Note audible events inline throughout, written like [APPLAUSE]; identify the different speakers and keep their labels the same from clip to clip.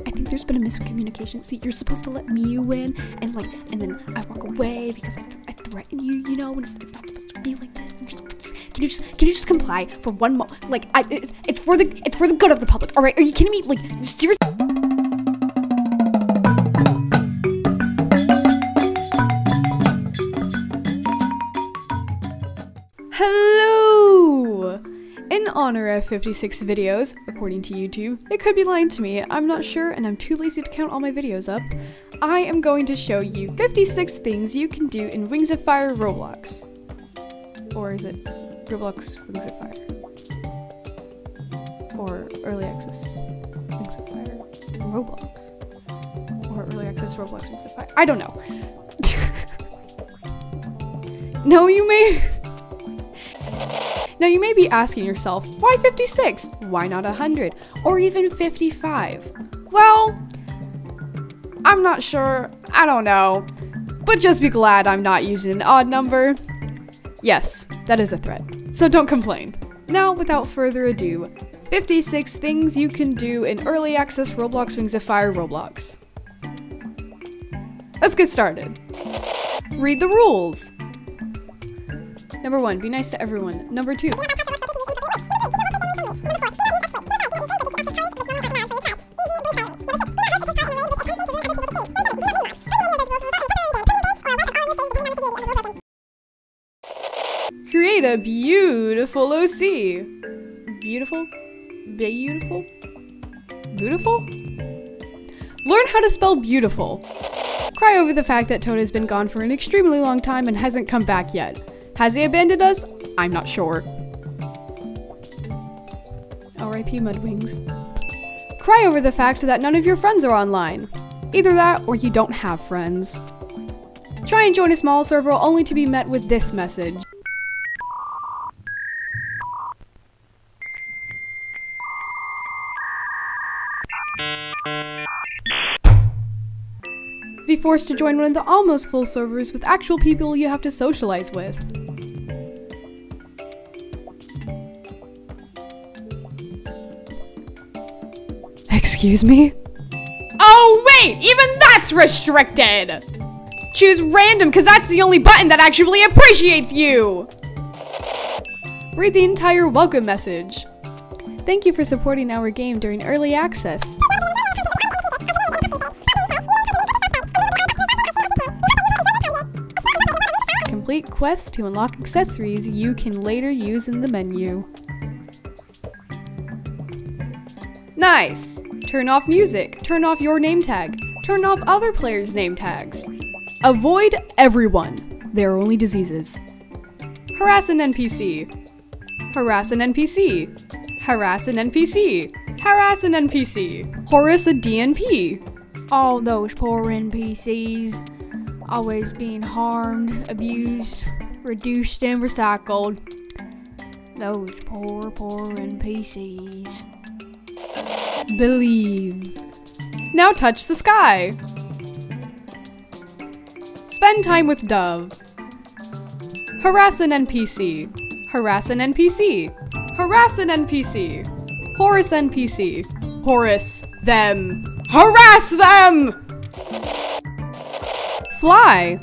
Speaker 1: I think there's been a miscommunication. See, you're supposed to let me win, and like, and then I walk away because I, th- I threaten you, you know, and it's, it's not supposed to be like this. Can you just can you just comply for one mo? Like, I, it's, it's for the it's for the good of the public. All right? Are you kidding me? Like, seriously? Honor of 56 videos, according to YouTube, it could be lying to me, I'm not sure, and I'm too lazy to count all my videos up. I am going to show you 56 things you can do in Wings of Fire Roblox. Or is it Roblox Wings of Fire? Or Early Access Wings of Fire Roblox? Or Early Access Roblox Wings of Fire? I don't know. [LAUGHS] no, you may. Now, you may be asking yourself, why 56? Why not 100? Or even 55? Well, I'm not sure. I don't know. But just be glad I'm not using an odd number. Yes, that is a threat. So don't complain. Now, without further ado, 56 things you can do in early access Roblox Wings of Fire Roblox. Let's get started. Read the rules. Number one, be nice to everyone. Number two, create a beautiful OC. Beautiful? Beautiful? Beautiful? Learn how to spell beautiful. Cry over the fact that Toad has been gone for an extremely long time and hasn't come back yet. Has he abandoned us? I'm not sure. R.I.P. Mudwings. Cry over the fact that none of your friends are online. Either that or you don't have friends. Try and join a small server only to be met with this message. Be forced to join one of the almost full servers with actual people you have to socialize with. Excuse me? Oh, wait! Even that's restricted! Choose random, because that's the only button that actually appreciates you! Read the entire welcome message. Thank you for supporting our game during early access. Complete quests to unlock accessories you can later use in the menu. Nice! Turn off music. Turn off your name tag. Turn off other players' name tags. Avoid everyone. They are only diseases. Harass an NPC. Harass an NPC. Harass an NPC. Harass an NPC. Horace a DNP. All those poor NPCs. Always being harmed, abused, reduced, and recycled. Those poor, poor NPCs. Believe. Now touch the sky. Spend time with Dove. Harass an NPC. Harass an NPC. Harass an NPC. Horace NPC. Horace them. Harass them! Fly.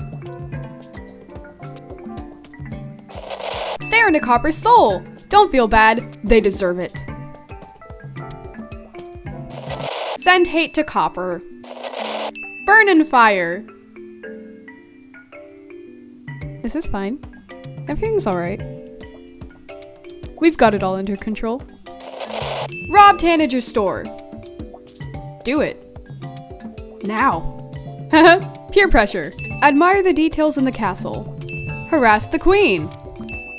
Speaker 1: Stare into Copper's soul. Don't feel bad, they deserve it. Send hate to Copper. Burn in fire. This is fine. Everything's alright. We've got it all under control. Rob Tanager's store. Do it. Now. [LAUGHS] Peer pressure. Admire the details in the castle. Harass the queen.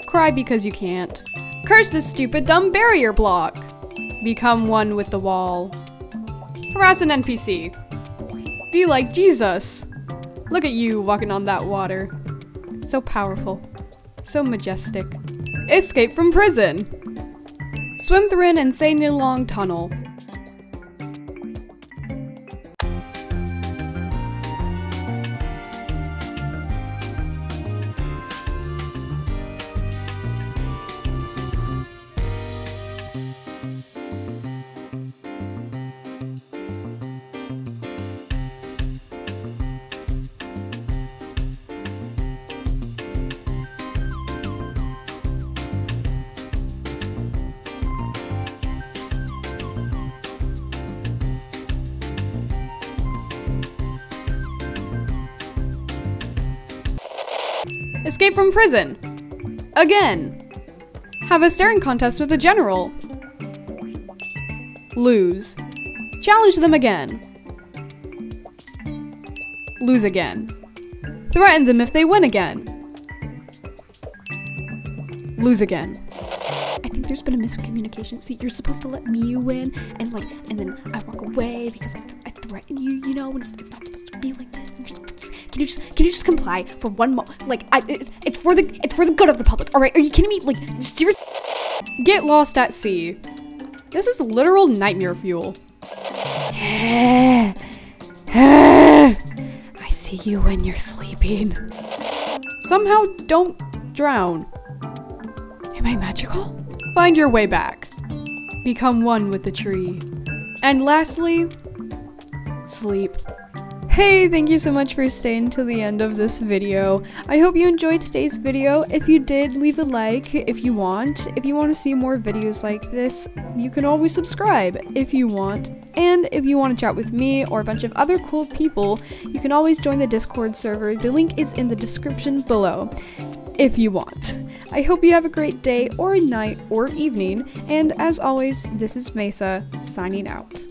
Speaker 1: Cry because you can't. Curse this stupid dumb barrier block. Become one with the wall. Harass an NPC. Be like Jesus. Look at you walking on that water. So powerful. So majestic. Escape from prison. Swim through an insanely long tunnel. Escape from prison. Again. Have a staring contest with the general. Lose. Challenge them again. Lose again. Threaten them if they win again. Lose again.
Speaker 2: I think there's been a miscommunication. See, you're supposed to let me win, and like, and then I walk away because I, th- I threaten you, you know, and it's, it's not supposed to be like this. You're just- just- can you just can you just comply for one mo? Like, I, it's, it's for the it's for the good of the public. All right? Are you kidding me? Like, seriously?
Speaker 1: Get lost at sea. This is literal nightmare fuel. [SIGHS]
Speaker 2: I see you when you're sleeping.
Speaker 1: Somehow don't drown.
Speaker 2: Am I magical?
Speaker 1: Find your way back. Become one with the tree. And lastly, sleep. Hey, thank you so much for staying to the end of this video. I hope you enjoyed today's video. If you did, leave a like if you want. If you want to see more videos like this, you can always subscribe if you want. And if you want to chat with me or a bunch of other cool people, you can always join the Discord server. The link is in the description below if you want. I hope you have a great day or a night or evening, and as always, this is Mesa signing out.